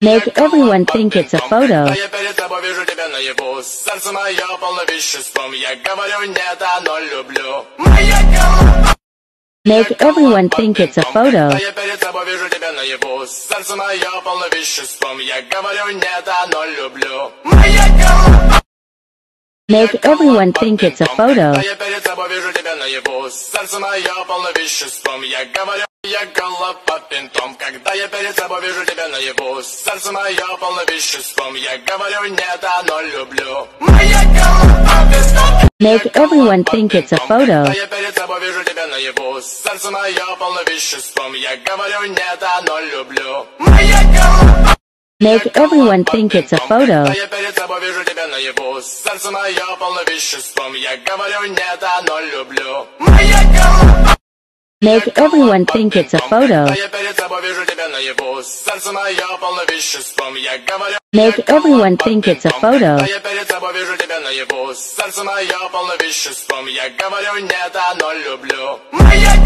make everyone think it's a photo. Make everyone think it's a photo. Make everyone think it's a photo. Я перед тобой вижу тебя наяву Сердце мое полно веществом Я говорю, я голова пинтом Когда я перед тобой вижу тебя наяву Сердце мое полно веществом Я говорю нет, оно люблю Моя голова пинтом Make everyone think it's a photo. Я перед тобой вижу тебя наяву Сердце мое полно веществом Я говорю нет, оно люблю Моя голова Make everyone think it's a photo. Я перед тобой вижу тебя наяву Сердце мое полно веществом Я говорю нет, оно люблю Моя голова Make everyone think it's a photo. Я перед тобой вижу тебя наяву Сердце мое полно веществом Я говорю Make everyone think it's a photo. Я перед тобой вижу тебя наяву Сердце мое полно веществом Я говорю нет, оно люблю Моя голова